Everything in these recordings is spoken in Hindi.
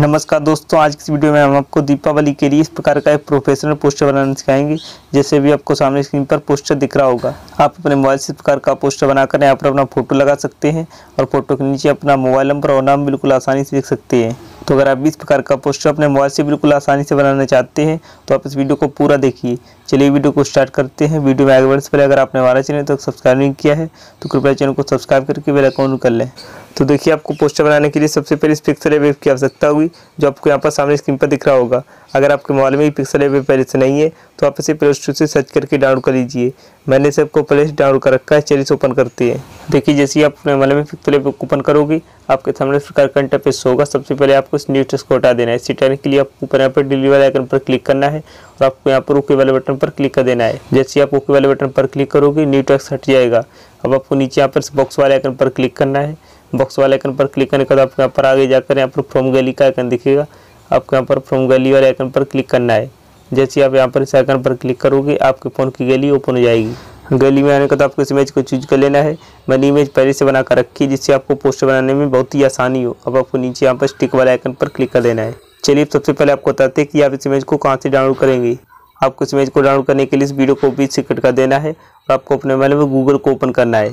नमस्कार दोस्तों, आज की इस वीडियो में हम आपको दीपावली के लिए इस प्रकार का एक प्रोफेशनल पोस्टर बनाना सिखाएँगे, जैसे भी आपको सामने स्क्रीन पर पोस्टर दिख रहा होगा। आप अपने मोबाइल से इस प्रकार का पोस्टर बनाकर यहाँ पर अपना फ़ोटो लगा सकते हैं और फ़ोटो के नीचे अपना मोबाइल नंबर और नाम बिल्कुल आसानी से लिख सकते हैं। तो अगर आप इस प्रकार का पोस्टर अपने मोबाइल से बिल्कुल आसानी से बनाना चाहते हैं तो आप इस वीडियो को पूरा देखिए। चलिए वीडियो को स्टार्ट करते हैं। वीडियो में आगे बढ़ने से पहले अगर आपने हमारा चैनल तक सब्सक्राइब नहीं किया है तो कृपया चैनल को सब्सक्राइब करके बेल अकाउंट कर लें। तो देखिए, आपको पोस्टर बनाने के लिए सबसे पहले इस पिक्सल वेब की आवश्यकता होगी, जो आपको यहाँ पर सामने स्क्रीन पर दिख रहा होगा। अगर आपके मोबाइल में पिक्सल वेब पहले से नहीं है तो आप इसे प्ले स्टोर से सर्च करके डाउनलोड कर लीजिए। मैंने इसे आपको पहले से डाउनलोड कर रखा है, चलिए इसे ओपन करते हैं। देखिए, जैसे ही आप अपने मोबाइल में पिक्सल वेब ओपन करोगे, आपके सामने इस प्रकार का इंटरफेस होगा। सबसे पहले आपको इस न्यू टेक्स्ट को हटा देना है। इसे हटाने के लिए आपको ऊपर यहाँ पर डिलीवरी आइकन पर क्लिक करना है और आपको यहाँ पर ओके वाले बटन पर क्लिक कर देना है। जैसे आप ओके वाले बटन पर क्लिक करोगे न्यू टेक्स्ट हट जाएगा। अब आपको नीचे यहाँ पर बॉक्स वाले आइकन पर क्लिक करना है। बॉक्स वाले आइकन पर क्लिक करने के बाद आपको यहाँ पर आगे जाकर यहाँ पर फ्रॉम गैली का आइकन दिखेगा। आपको यहाँ पर फ्रॉम गैली वाले आइकन पर क्लिक करना है। जैसे आप यहाँ पर इस आइकन पर क्लिक करोगे, आपके फ़ोन की गैली ओपन हो जाएगी। गैली में आने के बाद आपको इस इमेज को चूज़ कर लेना है। मैंने इमेज पहले से बना कर रखी है, जिससे आपको पोस्टर बनाने में बहुत ही आसानी हो। अब आपको नीचे यहाँ पर स्टिक वाले आइकन पर क्लिक कर देना है। चलिए सबसे पहले आपको बताते हैं कि आप इस इमेज को कहाँ से डाउनलोड करेंगे। आपको इस इमेज को डाउनलोड करने के लिए इस वीडियो को बीच से कट कर देना है और आपको अपने मोबाइल में गूगल को ओपन करना है।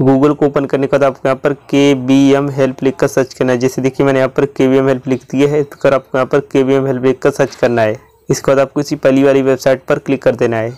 गूगल को ओपन करने के बाद आपको यहाँ पर के बी एम हेल्प लिख कर सर्च करना है। जैसे देखिए मैंने यहाँ पर के बी एम हेल्प लिख दिया है तो आपको यहाँ पर के बी एम हेल्प लिख कर सर्च करना है, इसके बाद आपको इसी पहली वाली वेबसाइट पर क्लिक कर देना है।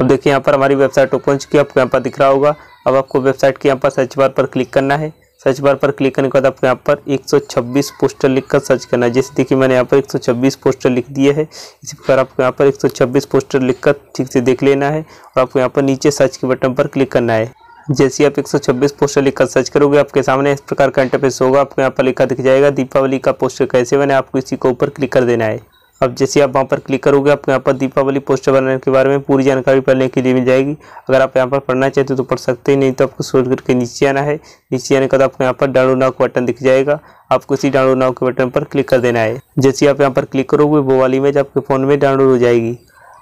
अब देखिए यहाँ पर हमारी वेबसाइट ओपन चुकी है, आपको यहाँ पर दिख रहा होगा। अब आपको वेबसाइट के यहाँ पर सर्च बार पर क्लिक करना है। सर्च बार पर क्लिक करने के बाद आपको यहाँ पर 126 पोस्टर लिखकर सर्च करना है। जैसे देखिए मैंने यहाँ पर 126 पोस्टर लिख दिए है। इसी प्रकार आपको यहाँ पर 126 पोस्टर लिखकर ठीक से देख लेना है और आपको यहाँ पर नीचे सर्च के बटन पर क्लिक करना है। जैसे आप 126 पोस्टर लिखकर सर्च करोगे, आपके सामने इस प्रकार का इंटरफेस होगा। आपको यहाँ पर लिखा दिख जाएगा, दीपावली का पोस्टर कैसे बने, आपको इसी को ऊपर क्लिक कर देना है। अब जैसे आप वहाँ पर क्लिक करोगे, आपको यहाँ पर दीपावली पोस्टर बनाने के बारे में पूरी जानकारी पढ़ने के लिए मिल जाएगी। अगर आप यहाँ पर पढ़ना चाहते हो तो पढ़ सकते हैं, नहीं तो आपको सोच करके नीचे आना है। नीचे आने का बाद आपको यहाँ पर डाउनलोड नाव का बटन दिख जाएगा। आपको इसी डाउनलोड नाव के बटन पर क्लिक कर देना है। जैसे आप यहाँ पर क्लिक करोगे, वो वाली इमेज आपके फ़ोन में डाउनलोड हो जाएगी।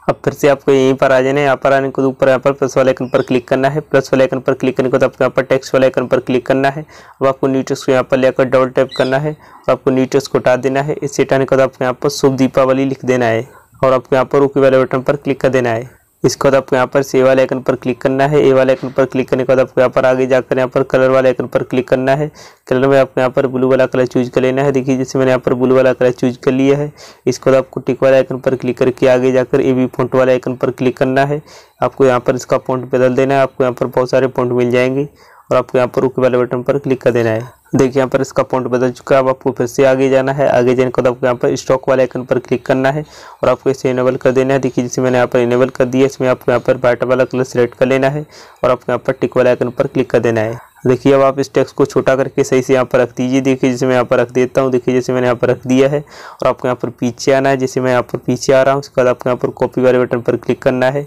अब फिर से आपको यहीं पर आ जाना है। यहाँ पर आने को ऊपर, यहाँ पर प्लस वाले आइकन पर क्लिक करना है। प्लस वाले आइकन पर क्लिक करने के बाद आपको यहाँ पर टेक्स्ट वाले आइकन पर क्लिक करना है। अब आपको न्यू टेक्स्ट को यहाँ पर लेकर डबल टैप करना है और आपको न्यू टेक्स्ट को हटा देना है। इसे हटाने के बाद आपको यहाँ पर शुभ दीपावली लिख देना है और आपको यहाँ पर ओके वाले बटन पर क्लिक कर देना है। इसके बाद आपको यहाँ पर से वाले आइकन पर क्लिक करना है ए वाले आइकन पर क्लिक करने के बाद आपको यहाँ पर आगे जाकर यहाँ पर कलर वाले आइकन पर क्लिक करना है। कलर में आपको यहाँ पर ब्लू वाला कलर चूज़ कर लेना है। देखिए, जैसे मैंने यहाँ पर ब्लू वाला कलर चूज़ कर लिया है, इसके बाद आपको टिक वाले आइकन पर क्लिक करके आगे जाकर ए बी फ़ोन वाले आइकन पर क्लिक करना है। आपको यहाँ पर इसका फ़ोन बदल देना है, आपको यहाँ पर बहुत सारे फ़ोन मिल जाएँगे और आपको यहाँ पर ओके वाले बटन पर क्लिक कर देना है। देखिए यहाँ पर इसका पॉइंट बदल चुका है अब आपको फिर से आगे जाना है आगे जाने के बाद आपको यहाँ पर स्टॉक वाले आइकन पर क्लिक करना है और आपको इसे इनेबल कर देना है देखिए जिसे मैंने यहाँ पर इनेबल कर दिया इसमें आपको यहाँ पर वाइट वाला कलर सेलेक्ट कर लेना है और आपको यहाँ पर टिक वाले आइकन पर क्लिक कर देना है देखिए अब आप इस टेक्स्ट को छोटा करके सही से यहाँ पर रख दीजिए देखिए जैसे मैं यहाँ पर रख देता हूँ देखिए जैसे मैंने यहाँ पर रख दिया है और आपको यहाँ पर पीछे आना है जैसे मैं यहाँ पर पीछे आ रहा हूँ उसके बाद आपको यहाँ पर कॉपी वाले बटन पर क्लिक करना है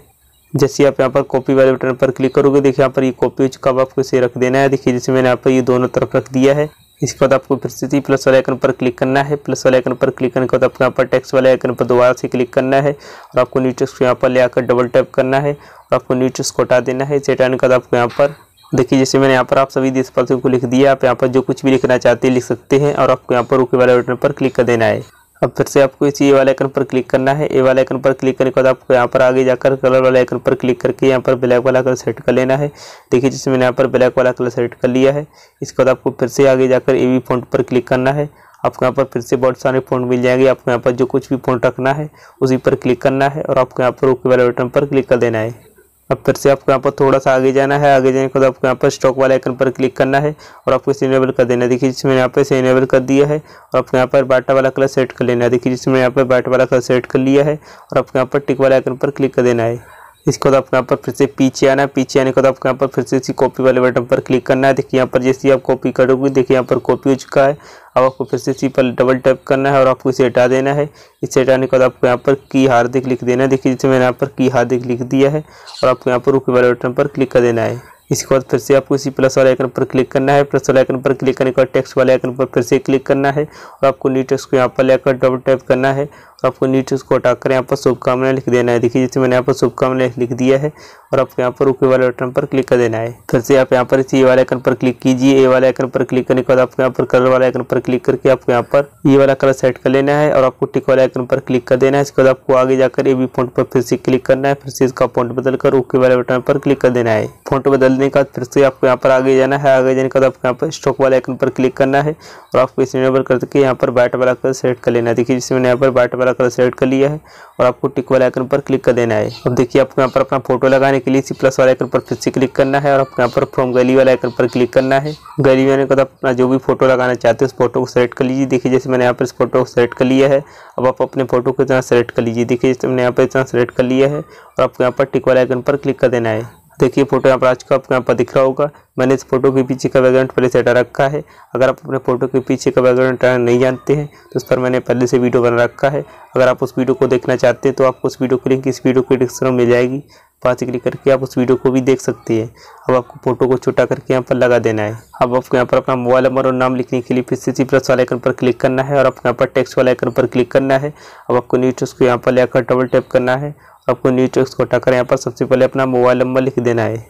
जैसे आप यहाँ पर कॉपी वाले बटन पर क्लिक करोगे, देखिए यहाँ पर ये कॉपी चुका आपको इसे रख देना है। देखिए जैसे मैंने यहाँ पर ये दोनों तरफ़ रख दिया है। इसके बाद आपको फिर से प्लस वाले आइकन पर क्लिक करना है। प्लस वाले आइकन पर क्लिक करने के बाद आपको यहाँ पर टेक्स्ट वाले आइकन पर दोबारा से क्लिक करना है और आपको न्यू को यहाँ पर ले आकर डबल टैप करना है और आपको न्यू को हटा देना है। इसे हटाने के बाद आपको यहाँ पर, देखिए, जैसे मैंने यहाँ पर आप सभी देशवासियों को लिख दिया, आप यहाँ पर जो कुछ भी लिखना चाहते हैं, लिख सकते हैं और आपको यहाँ पर ओके वाले बटन पर क्लिक कर देना है। अब फिर से आपको इसी ए वाले आइकन पर क्लिक करना है। ए वाले आइकन पर क्लिक करने के बाद आपको यहाँ पर आगे जाकर कलर वाले आइकन पर क्लिक करके यहाँ पर ब्लैक वाला कलर सेट कर लेना है। देखिए जिसमें मैंने यहाँ पर ब्लैक वाला कलर सेट कर लिया है, इसके बाद आपको फिर से आगे जाकर ए वी फॉन्ट पर क्लिक करना है। आपको यहाँ पर फिर से बहुत सारे फ़ॉन्ट मिल जाएँगे। आपको यहाँ पर जो कुछ भी फ़ॉन्ट रखना है, उसी पर क्लिक करना है और आपको यहाँ पर ओके वाले बटन पर क्लिक कर देना है। अब फिर से आपको यहाँ पर थोड़ा सा आगे जाना है। आगे जाने के बाद आपको यहाँ पर स्टॉक वाले आइकन पर क्लिक करना है और आपको इसे इनेबल कर देना है। देखिए, जिसमें यहाँ पर इसे इनेबल कर दिया है और आपको यहाँ पर बाटा वाला कलर सेट कर लेना है। देखिए, जिसमें यहाँ पर बाटा वाला कलर सेट कर लिया है और आपको यहाँ पर टिक वाले आइकन पर क्लिक कर देना है। इसके बाद आपको यहाँ पर फिर से पीछे आना है, पीछे आने के बाद आपको यहाँ पर फिर से इसी कॉपी वाले बटन पर क्लिक करना है। देखिए यहाँ पर जैसे आप कॉपी करोगे, देखिए यहाँ पर कॉपी हो चुका है। अब आपको फिर से इसी पर डबल टैप करना है और आपको इसे हटा देना है। इसे हटाने के बाद आपको यहाँ पर की हार्दिक लिख देना है। देखिए जैसे मैंने यहाँ पर की हार्दिक लिख दिया है और आपको यहाँ पर रुके वाले बटन पर क्लिक कर देना है। इसके बाद फिर से आपको इसी प्लस वाले आइकन पर क्लिक करना है। प्लस वाले आइकन पर क्लिक करने के बाद टेक्स्ट वाले आइकन पर फिर से क्लिक करना है और आपको न्यू टेक्स्ट को यहाँ पर लेकर डबल टैप करना है। आपको नीचे उसको हटाकर यहाँ पर शुभकामनाएँ लिख देना है देखिए जैसे मैंने यहाँ पर शुभकामनाएँ लिख दिया है और आपको यहाँ पर ओके वाले बटन पर क्लिक कर देना है फिर से आप यहाँ पर इसी वाले आइकन पर क्लिक कीजिए ए वाले आइकन पर क्लिक करने के बाद आपको यहाँ पर कलर वाले आइकन पर क्लिक करके आपको यहाँ पर ये वाला कलर सेट कर लेना है और आपको टिक वाले आइकन पर क्लिक कर देना है इसके बाद आपको आगे जाकर ए बी फॉन्ट पर फिर से क्लिक करना है फिर से इसका फॉन्ट बदलकर ओके वाले बटन पर क्लिक कर देना है फॉन्ट बदलने के बाद फिर से आपको यहाँ पर आगे जाना है आगे जाने के बाद आपको यहाँ पर स्टॉक वाले आइकन पर क्लिक करना है और आपको इसे इनेबल करके यहाँ पर बैट वाला कलर सेलेक्ट कर लेना है देखिए जिसमें यहाँ पर बैट वाला कलर सेलेक्ट कर लिया है और आपको टिक वाले आइकन पर क्लिक कर देना है। अब देखिए, आपको यहाँ पर अपना फ़ोटो लगाने के लिए इसी प्लस वाले आइकन पर फिर से क्लिक करना है और आपको यहाँ पर फ्रॉम गैली वाले आइकन पर क्लिक करना है। गैली वाले के अपना जो भी फ़ोटो लगाना चाहते हो उस फ़ोटो को सेलेक्ट कर लीजिए। देखिए, जैसे मैंने यहाँ पर इस फ़ोटो को सेलेक्ट कर लिया है, अब आप अपने फ़ोटो को इतना सेलेक्ट कर लीजिए। देखिए, जैसे मैंने यहाँ पर इतना सेलेक्ट कर लिया है और आपको यहाँ पर टिक वाले आइकन पर क्लिक कर देना है। देखिए फ़ोटो यहाँ पर आज का आपको यहाँ पर दिख रहा होगा। मैंने इस फ़ोटो के पीछे का बैकग्राउंड पहले से हटा रखा है। अगर आप अपने फ़ोटो के पीछे का बैकग्राउंड हटाना नहीं जानते हैं तो उस पर मैंने पहले से वीडियो बना रखा है। अगर आप उस वीडियो को देखना चाहते हैं तो आपको उस वीडियो की लिंक इस वीडियो के डिस्क्रिप्शन मिल जाएगी। पास क्लिक करके आप उस वीडियो को भी देख सकते हैं। अब आपको फ़ोटो को छोटा करके यहाँ पर लगा देना है। अब आपको यहाँ पर अपना मोबाइल नंबर और नाम लिखने के लिए फिर से सी प्लस वाले आइकन पर क्लिक करना है और आपको यहाँ पर टेक्स्ट वाले आइकन पर क्लिक करना है। अब आपको न्यू टेक्स्ट को यहाँ पर लेकर डबल टैप करना है। आपको न्यू टेक्स्ट को हटाकर यहाँ पर सबसे पहले अपना मोबाइल नंबर लिख देना है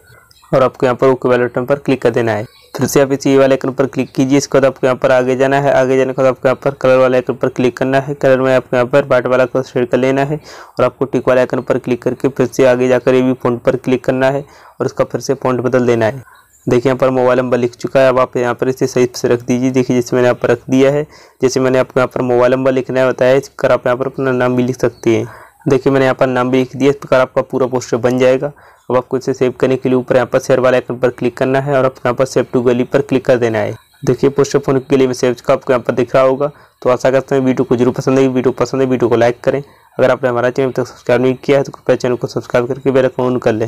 और आपको यहाँ पर ओके वाले बटन पर क्लिक कर देना है फिर से आप इसी वाले आइकन पर क्लिक कीजिए इसके बाद आपको यहाँ पर आगे जाना है आगे जाने के बाद आपको यहाँ पर कलर वाले आइकन पर क्लिक करना है कलर में आपको यहाँ पर बाट वाला कलर शेड कर लेना है और आपको टिक वाले आइकन पर क्लिक करके फिर से आगे जाकर ये भी फ़ोन पर क्लिक करना है और उसका फिर से फॉन्ट बदल देना है देखिए यहाँ पर मोबाइल नंबर लिख चुका है अब आप यहाँ पर इसे सही से रख दीजिए देखिए जैसे मैंने यहाँ पर रख दिया है जैसे मैंने आपको यहाँ पर मोबाइल नंबर लिखना है बताया इस आप यहाँ पर अपना नाम भी लिख सकते हैं देखिए मैंने यहाँ पर नाम भी लिख दिया, इस प्रकार आपका पूरा पोस्टर बन जाएगा। अब आपको इसे सेव करने के लिए ऊपर यहाँ पर शेयर वाले आइकन पर क्लिक करना है और आपको यहाँ पर सेव टू गली पर क्लिक कर देना है। देखिए पोस्टर फ़ोन के लिए मैं सेव का आपको यहाँ पर दिख रहा होगा। तो आशा करते हैं वीडियो को ज़रूर पसंद है वीडियो पसंद है, वीडियो को लाइक करें। अगर आपने हमारा चैनल तक सब्सक्राइब नहीं किया है तो कृपया चैनल को सब्सक्राइब करके बेल ऑन कर लें।